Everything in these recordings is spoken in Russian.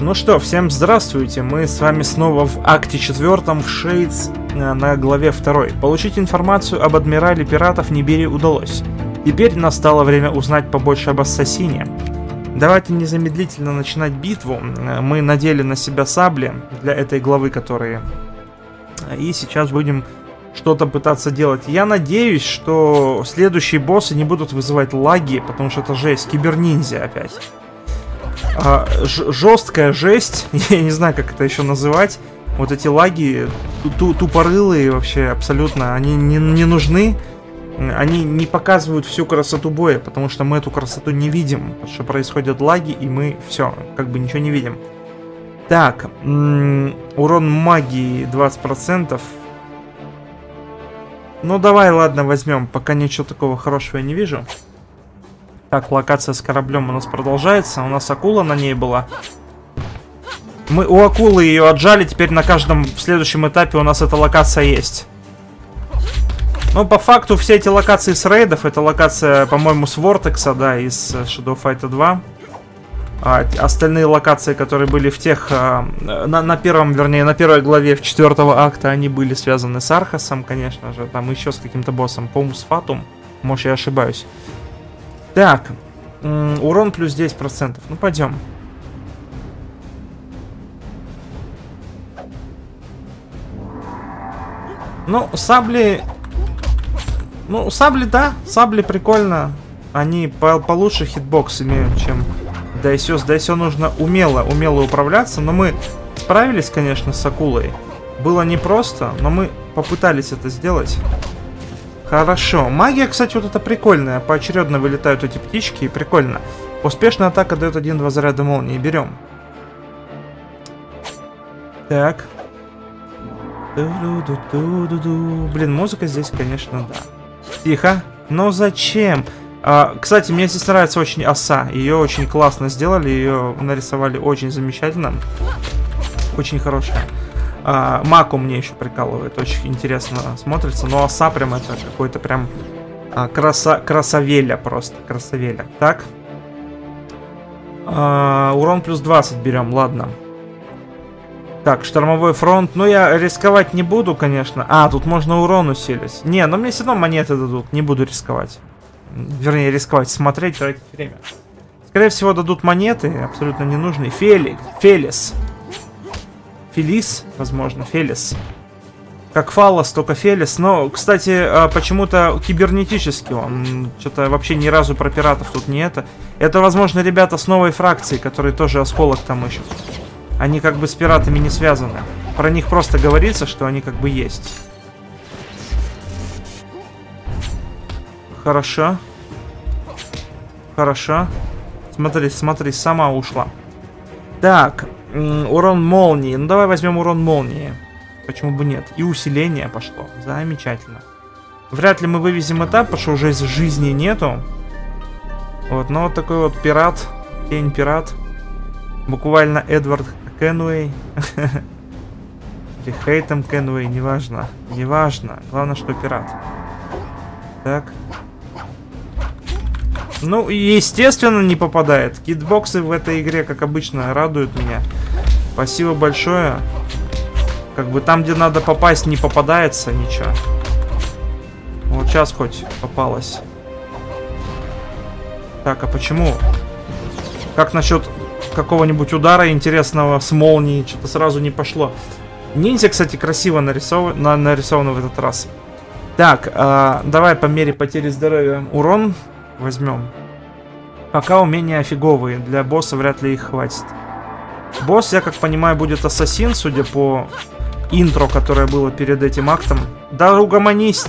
Ну что, всем здравствуйте, мы с вами снова в акте четвертом в Шейдс э, на главе второй. Получить информацию об адмирале пиратов Нибири удалось. Теперь настало время узнать побольше об ассасине. Давайте незамедлительно начинать битву. Э, Мы надели на себя сабли для этой главы, которые... И сейчас будем что-то пытаться делать. Я надеюсь, что следующие боссы не будут вызывать лаги, потому что это жесть. Киберниндзя опять а, жесткая жесть, я не знаю, как это еще называть. Вот эти лаги ту тупорылые вообще абсолютно, они не, не нужны. Они не показывают всю красоту боя, потому что мы эту красоту не видим. Потому что происходят лаги, и мы все, как бы ничего не видим. Так, урон магии 20%. Ну давай, ладно, возьмем, пока ничего такого хорошего я не вижу. Так, локация с кораблем у нас продолжается. У нас акула на ней была. Мы у акулы ее отжали, теперь на каждом следующем этапе у нас эта локация есть. Но по факту все эти локации с рейдов, это локация, по-моему, с Вортекса, да, из Shadow Fight 2. А остальные локации, которые были в тех, а, на, на первом, вернее, на первой главе в четвертого акта, они были связаны с Архасом, конечно же, там еще с каким-то боссом, по-моему, с Фатум, может я ошибаюсь. Так, урон плюс 10%. Ну, пойдем. Ну, сабли... Ну, сабли, да, сабли прикольно. Они по получше hitbox имеют, чем Дайсё. С Дайсё нужно умело, умело управляться, но мы справились, конечно, с акулой. Было непросто, но мы попытались это сделать. Хорошо. Магия, кстати, вот это прикольная. Поочередно вылетают эти птички, и прикольно. Успешная атака дает 1-2 заряда молнии. Берем. Так. Блин, музыка здесь, конечно, да. Тихо. Но зачем? А, кстати, мне здесь нравится очень оса. Ее очень классно сделали, ее нарисовали очень замечательно. Очень хорошая. А, Маку мне еще прикалывает, очень интересно смотрится. Но оса прям это какой-то прям а, краса, красавеля просто, красавеля. Так. А, урон плюс 20 берем, ладно. Так, штормовой фронт. Ну, я рисковать не буду, конечно. А, тут можно урон усилить. Не, но мне все равно монеты дадут. Не буду рисковать. Вернее, рисковать, смотреть, тратить время. Скорее всего, дадут монеты, абсолютно ненужные. Феликс, Фелис. Фелис, возможно, Фелис. Как Фалос, только Фелис. Но, кстати, а, почему-то кибернетический он. Что-то вообще ни разу про пиратов тут не это. Это, возможно, ребята с новой фракции, которые тоже осколок там ищут. Они как бы с пиратами не связаны. Про них просто говорится, что они как бы есть. Хорошо. Хорошо. Смотри, смотри, сама ушла. Так, урон молнии. Ну, давай возьмем урон молнии. Почему бы нет? И усиление пошло. Замечательно. Вряд ли мы вывезем этап, потому что уже жизни нету. Вот, но вот такой вот пират. Тень пират. Буквально Эдвард Кенуэй. Или Хейтом Кенуэй, неважно. Неважно. Главное, что пират. Так. Ну, естественно, не попадает. Китбоксы в этой игре, как обычно, радуют меня. Спасибо большое. Как бы там, где надо попасть, не попадается ничего. Вот сейчас хоть попалось. Так, а почему? Как насчет какого-нибудь удара интересного с молнией? Что-то сразу не пошло. Ниндзя, кстати, красиво нарисован, на, нарисован в этот раз. Так, э, давай по мере потери здоровья урон возьмем. Пока умения офиговые, для босса вряд ли их хватит. Босс, я как понимаю, будет ассасин, судя по интро, которое было перед этим актом. Да угомонись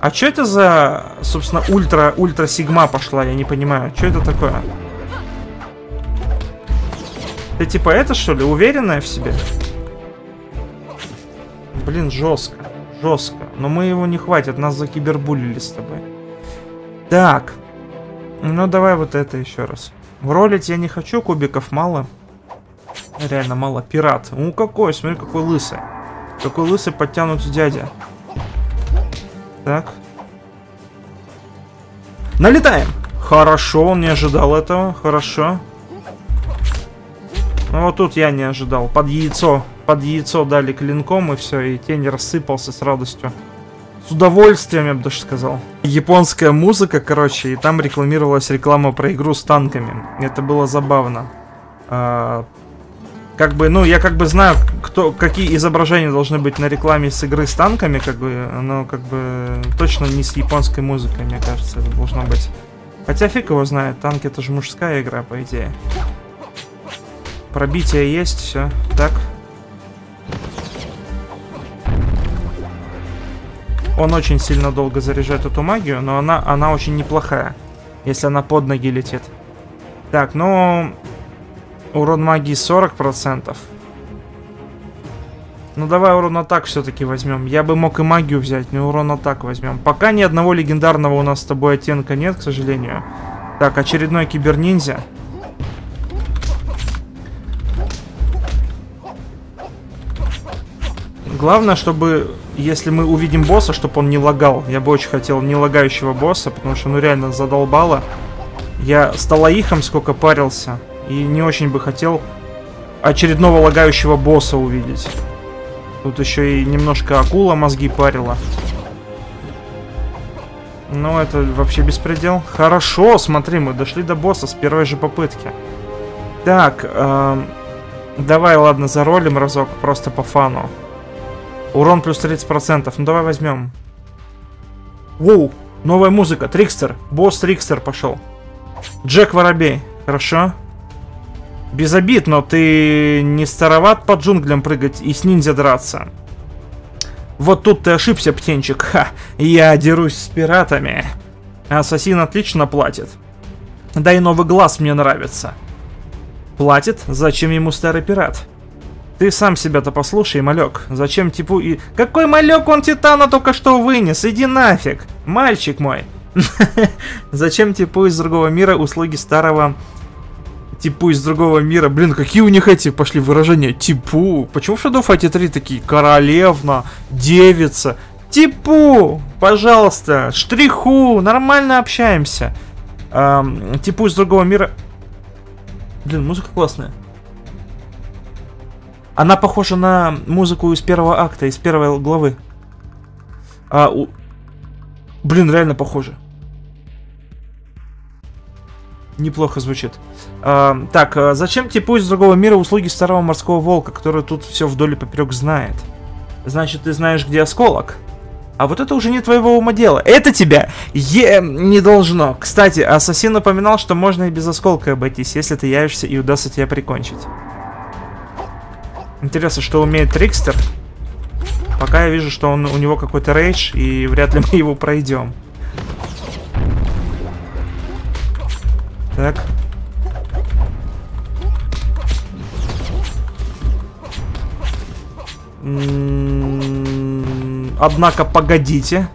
А что это за, собственно, ультра, ультра сигма пошла, я не понимаю. Что это такое? Ты типа это что ли, уверенная в себе? Блин, жестко. Жестко. Но мы его не хватит, нас закибербулили с тобой. Так. Ну, давай вот это еще раз. Ролить я не хочу, кубиков мало. Реально мало. Пират. Ну, какой, смотри, какой лысый. Какой лысый подтянутый дядя. Так. Налетаем! Хорошо, он не ожидал этого. Хорошо. Ну вот тут я не ожидал. Под яйцо, под яйцо дали клинком и все, и тень рассыпался с радостью. С удовольствием, я бы даже сказал. Японская музыка, короче, и там рекламировалась реклама про игру с танками. Это было забавно. А, как бы, ну, я как бы знаю, кто, какие изображения должны быть на рекламе с игры с танками, как бы, но как бы точно не с японской музыкой, мне кажется, это должно быть. Хотя фиг его знает, танки это же мужская игра, по идее. Пробитие есть, все. Так. Он очень сильно долго заряжает эту магию, но она, она очень неплохая, если она под ноги летит. Так, ну... Урон магии 40%. Ну давай урон атак все-таки возьмем. Я бы мог и магию взять, но урон атак возьмем. Пока ни одного легендарного у нас с тобой оттенка нет, к сожалению. Так, очередной киберниндзя. Главное, чтобы, если мы увидим босса, чтобы он не лагал. Я бы очень хотел не лагающего босса, потому что ну реально задолбало. Я с Талаихом сколько парился, и не очень бы хотел очередного лагающего босса увидеть. Тут еще и немножко акула мозги парила. Ну, это вообще беспредел. Хорошо, смотри, мы дошли до босса с первой же попытки. Так, эм, давай, ладно, заролим разок, просто по фану. Урон плюс 30%. Ну давай возьмем. Воу, новая музыка. Трикстер. Босс Трикстер пошел. Джек Воробей. Хорошо. Без обид, но ты не староват по джунглям прыгать и с ниндзя драться. Вот тут ты ошибся, птенчик. Ха, я дерусь с пиратами. Ассасин отлично платит. Да и новый глаз мне нравится. Платит? Зачем ему старый пират? Ты сам себя-то послушай, малек. Зачем типу и... Какой малек он Титана только что вынес? Иди нафиг. Мальчик мой. Зачем типу из другого мира услуги старого... Типу из другого мира. Блин, какие у них эти пошли выражения? Типу. Почему в Shadow Fight 3 такие? Королевна, девица. Типу, пожалуйста, штриху, нормально общаемся. Эм, типу из другого мира. Блин, музыка классная. Она похожа на музыку из первого акта, из первой главы. А, у... Блин, реально похоже. Неплохо звучит. А, так, а зачем типу из другого мира услуги старого морского волка, который тут все вдоль и поперек знает? Значит, ты знаешь, где осколок? А вот это уже не твоего ума дело. Это тебя е не должно. Кстати, Ассасин напоминал, что можно и без осколка обойтись, если ты явишься и удастся тебя прикончить. Интересно, что умеет Трикстер. Пока я вижу, что он, у него какой-то рейдж, и вряд ли мы его пройдем. Так. М-м-м, однако, погодите.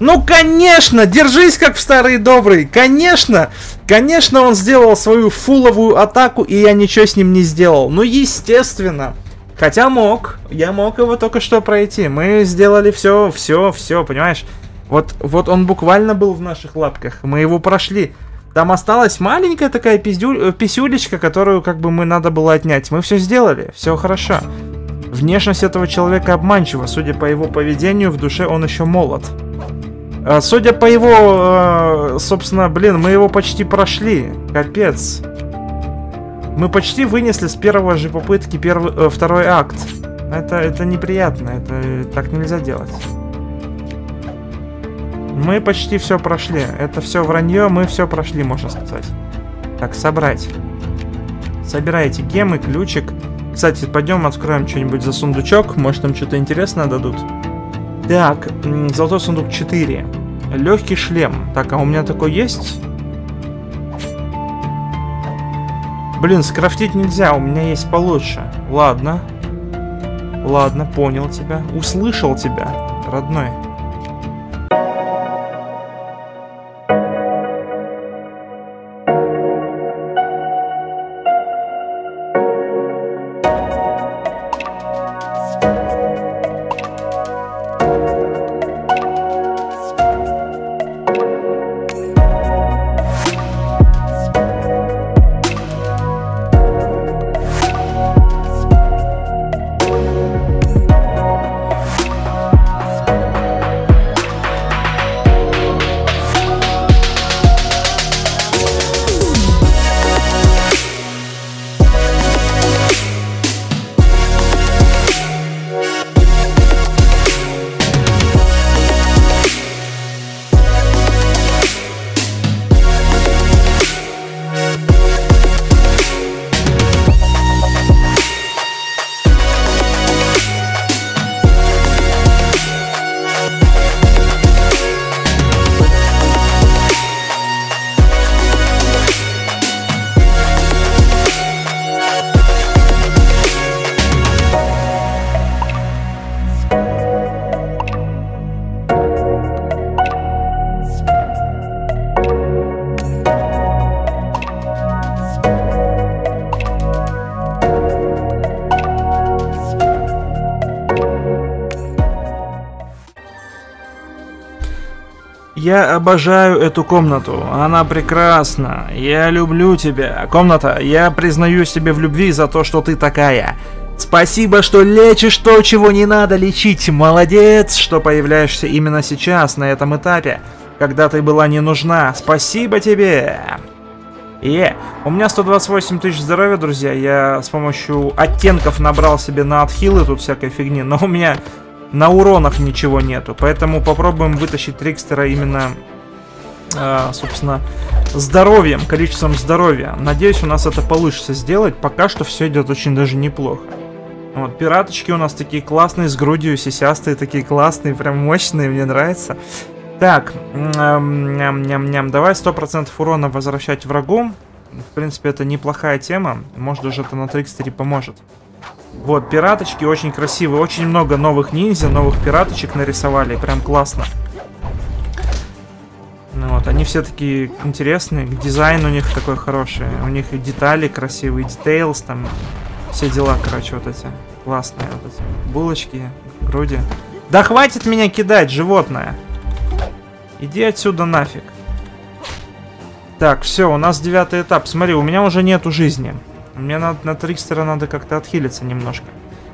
Ну, конечно, держись как в старый добрый. Конечно, конечно, он сделал свою фуловую атаку, и я ничего с ним не сделал. Ну, естественно. Хотя мог, я мог его только что пройти. Мы сделали все, все, все, понимаешь? Вот, вот он буквально был в наших лапках. Мы его прошли. Там осталась маленькая такая пиздю... Э, писюлечка, которую как бы мы надо было отнять. Мы все сделали, все хорошо. Внешность этого человека обманчива. Судя по его поведению, в душе он еще молод. А, судя по его, а, собственно, блин, мы его почти прошли. Капец. Мы почти вынесли с первой же попытки первый, э, второй акт. Это, это неприятно, это так нельзя делать. Мы почти все прошли. Это все вранье, мы все прошли, можно сказать. Так, собрать. Собирайте гемы, ключик. Кстати, пойдем откроем что-нибудь за сундучок. Может, там что-то интересное дадут. Так, золотой сундук 4. Легкий шлем. Так, а у меня такой есть? Блин, скрафтить нельзя, у меня есть получше. Ладно. Ладно, понял тебя. Услышал тебя, родной. Я обожаю эту комнату, она прекрасна. Я люблю тебя. Комната, я признаю себе в любви за то, что ты такая. Спасибо, что лечишь то, чего не надо лечить. Молодец, что появляешься именно сейчас, на этом этапе, когда ты была не нужна. Спасибо тебе. Е, у меня 128 тысяч здоровья, друзья. Я с помощью оттенков набрал себе на отхилы тут всякой фигни, но у меня на уронах ничего нету. Поэтому попробуем вытащить Трикстера именно, э, собственно, здоровьем, количеством здоровья. Надеюсь, у нас это получится сделать. Пока что все идет очень даже неплохо. Вот, пираточки у нас такие классные, с грудью сисястые, такие классные, прям мощные, мне нравится. Так, ням-ням-ням, давай 100% урона возвращать врагу. В принципе, это неплохая тема. Может, даже это на Трикстере поможет. Вот, пираточки очень красивые. Очень много новых ниндзя, новых пираточек нарисовали. Прям классно. Ну вот, они все такие интересные. Дизайн у них такой хороший. У них и детали красивые, детейлс там. Все дела, короче, вот эти. Классные вот эти. Булочки, груди. Да хватит меня кидать, животное! Иди отсюда нафиг. Так, все, у нас девятый этап. Смотри, у меня уже нету жизни. Мне надо, на Трикстера надо как-то отхилиться немножко.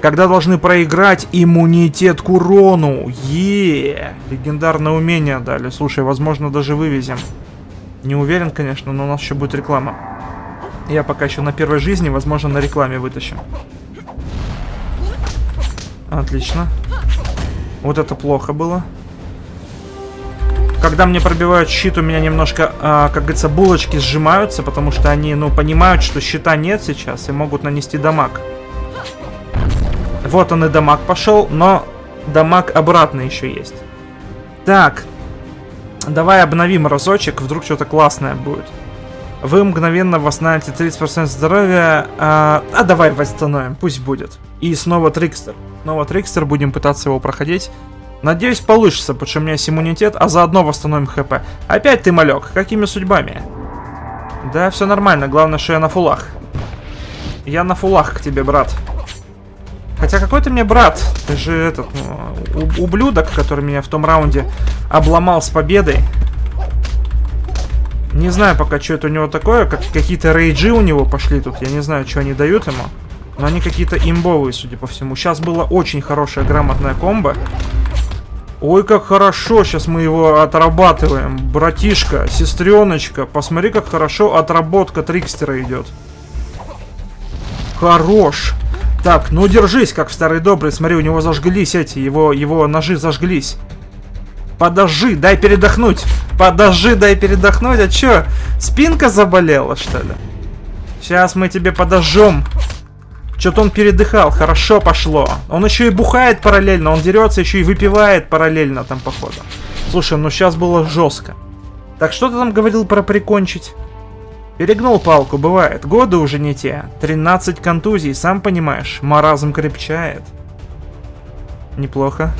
Когда должны проиграть иммунитет к урону. Еее. Легендарное умение дали. Слушай, возможно, даже вывезем. Не уверен, конечно, но у нас еще будет реклама. Я пока еще на первой жизни, возможно, на рекламе вытащим. Отлично. Вот это плохо было. Когда мне пробивают щит, у меня немножко, а, как говорится, булочки сжимаются, потому что они, ну, понимают, что щита нет сейчас и могут нанести дамаг. Вот он и дамаг пошел, но дамаг обратно еще есть. Так, давай обновим разочек, вдруг что-то классное будет. Вы мгновенно восстановите 30% здоровья. А, а давай восстановим, пусть будет. И снова Трикстер. Снова Трикстер, будем пытаться его проходить. Надеюсь, получится, потому что у есть иммунитет, а заодно восстановим хп. Опять ты, малек, какими судьбами? Да, все нормально, главное, что я на фулах. Я на фулах к тебе, брат. Хотя какой ты мне брат? Ты же этот, ну, ублюдок, который меня в том раунде обломал с победой. Не знаю пока, что это у него такое, как какие-то рейджи у него пошли тут, я не знаю, что они дают ему. Но они какие-то имбовые, судя по всему. Сейчас была очень хорошая грамотная комбо. Ой, как хорошо, сейчас мы его отрабатываем. Братишка, сестреночка, посмотри, как хорошо отработка Трикстера идет. Хорош. Так, ну держись, как в старый добрый. Смотри, у него зажглись эти, его, его ножи зажглись. Подожди, дай передохнуть. Подожди, дай передохнуть. А чё, спинка заболела, что ли? Сейчас мы тебе подожжем. Что-то он передыхал, хорошо пошло. Он еще и бухает параллельно, он дерется, еще и выпивает параллельно там, походу. Слушай, ну сейчас было жестко. Так что ты там говорил про прикончить? Перегнул палку, бывает. Годы уже не те. 13 контузий, сам понимаешь. Маразм крепчает. Неплохо.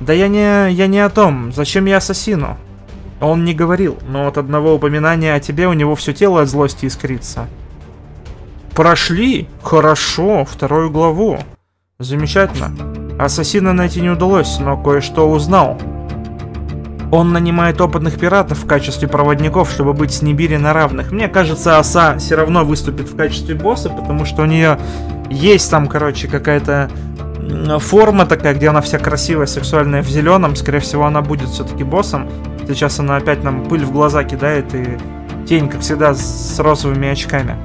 Да я не, я не о том. Зачем я ассасину? Он не говорил, но от одного упоминания о тебе у него все тело от злости искрится. Прошли? Хорошо, вторую главу. Замечательно. Ассасина найти не удалось, но кое-что узнал. Он нанимает опытных пиратов в качестве проводников, чтобы быть с Нибири на равных. Мне кажется, Оса все равно выступит в качестве босса, потому что у нее есть там, короче, какая-то форма такая, где она вся красивая, сексуальная в зеленом. Скорее всего, она будет все-таки боссом. Сейчас она опять нам пыль в глаза кидает и тень, как всегда, с розовыми очками.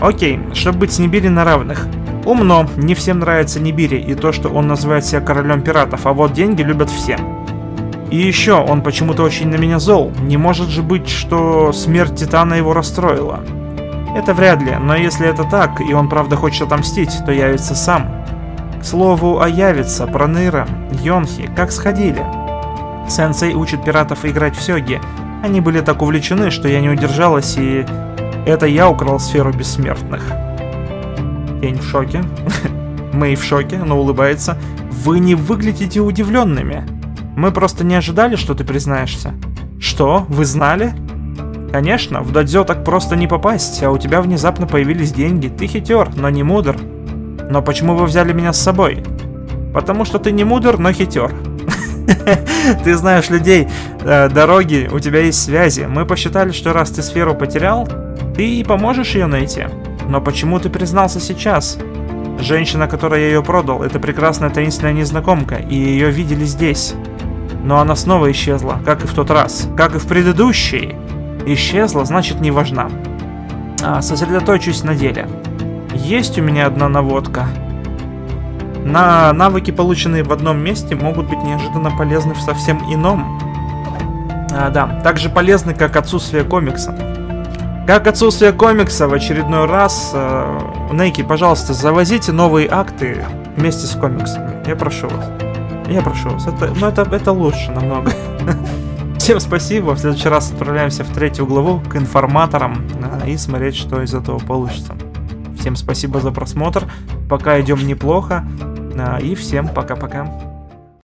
Окей, чтобы быть с Нибири на равных. Умно, не всем нравится Нибири и то, что он называет себя королем пиратов, а вот деньги любят все. И еще, он почему-то очень на меня зол. Не может же быть, что смерть Титана его расстроила. Это вряд ли, но если это так, и он правда хочет отомстить, то явится сам. К слову, а явится, Проныра, Йонхи, как сходили. Сенсей учит пиратов играть в сёги. Они были так увлечены, что я не удержалась и это я украл сферу бессмертных. Тень в шоке. Мэй в шоке, но улыбается. Вы не выглядите удивленными. Мы просто не ожидали, что ты признаешься. Что? Вы знали? Конечно, в дадзё так просто не попасть, а у тебя внезапно появились деньги. Ты хитер, но не мудр. Но почему вы взяли меня с собой? Потому что ты не мудр, но хитер. Ты знаешь людей, э, дороги, у тебя есть связи. Мы посчитали, что раз ты сферу потерял, ты поможешь ее найти. Но почему ты признался сейчас? Женщина, которой я ее продал, это прекрасная таинственная незнакомка, и ее видели здесь. Но она снова исчезла, как и в тот раз, как и в предыдущий. Исчезла, значит не важна. А, сосредоточусь на деле. Есть у меня одна наводка. На навыки, полученные в одном месте, могут быть неожиданно полезны в совсем ином. А, да, также полезны, как отсутствие комикса. Как отсутствие комикса в очередной раз. Э, Нейки, пожалуйста, завозите новые акты вместе с комиксами. Я прошу вас. Я прошу вас. Это, ну, это, это лучше намного. Всем спасибо. В следующий раз отправляемся в третью главу к информаторам и смотреть, что из этого получится. Всем спасибо за просмотр. Пока идем неплохо. И всем пока-пока.